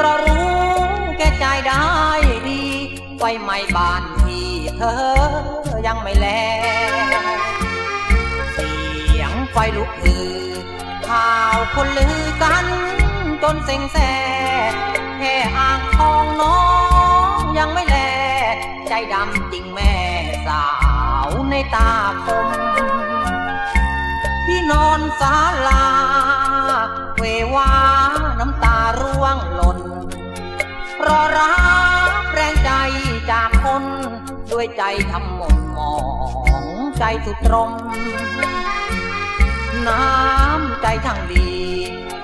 เพราะรู้แก่ใจได้ดี ไว้ไม่บ้านที่เธอยังไม่แล เสียงไฟลุกอือข่าวคนลือกันจนเซ็งแสแค่อ่างทองน้องยังไม่แล ใจดำจริงแม่สาวในตาคม รอรับแรงใจจากคน ด้วยใจทำหมดหมองใจสุดตรง น้ำใจทั้งดี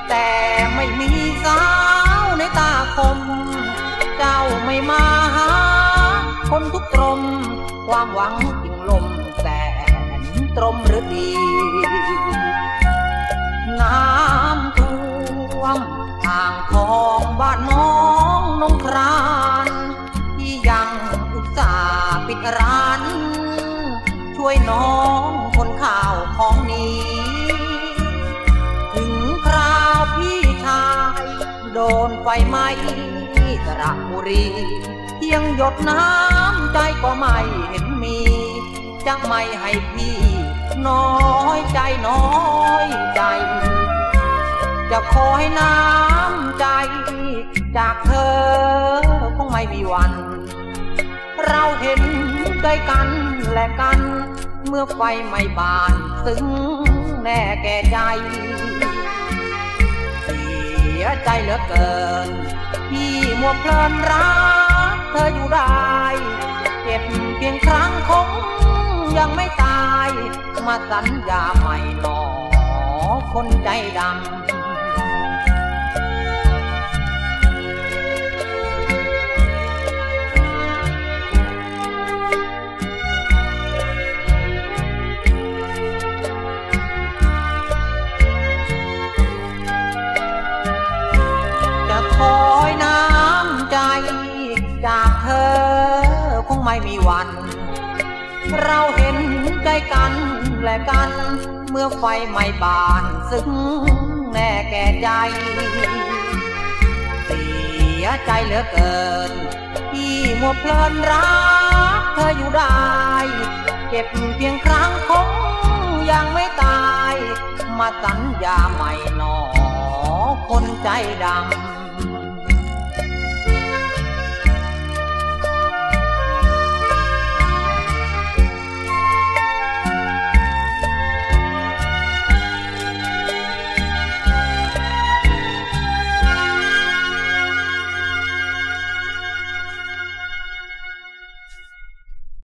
แต่ไม่มีสาวในตาคม เจ้าไม่มาหา คนทุกตรม ความหวังจึงลมแสนตรมหรือดีน้ำท่วมทางทองบ้านน้อง นงครานที่ยังอุตส่าห์ปิดร้าน ช่วยน้องคนข่าวของนี้ ถึงคราวพี่ชาย โดนไฟไหม้สระบุรี เพียงหยดน้ำใจก็ไม่เห็นมี จะไม่ให้พี่ น้อยใจน้อยใจ จะขอให้น้ำ จากเธอคงไม่มีวัน เราเห็นด้วยกันและกัน เมื่อไฟไม่บานซึ้งแน่แก่ใจเสียใจเหลือเกิน ที่มัวเพลินรักเธออยู่ได้ เจ็บเพียงครั้งคงยังไม่ตาย มาสัญญาใหม่หนอคนใจดำ มีวัน เราเห็นใจกันและกัน เมื่อไฟไหม้บ้านซึ้งแน่แก่ใจ เสียใจเหลือเกิน ที่มัวเพลินรักเธออยู่ได้ เก็บเพียงครั้งคงยังไม่ตาย มาสัญญาใหม่หนอ คนใจดำ